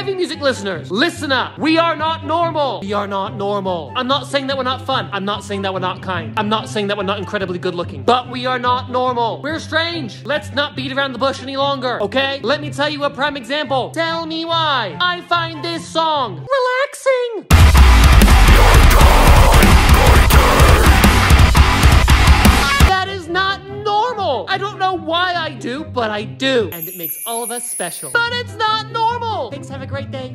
Heavy music listeners, listen up. We are not normal. We are not normal. I'm not saying that we're not fun. I'm not saying that we're not kind. I'm not saying that we're not incredibly good looking. But we are not normal. We're strange. Let's not beat around the bush any longer, okay? Let me tell you a prime example. Tell me why. I find this song normal. I don't know why I do, but I do. And it makes all of us special. But it's not normal. Thanks, have a great day.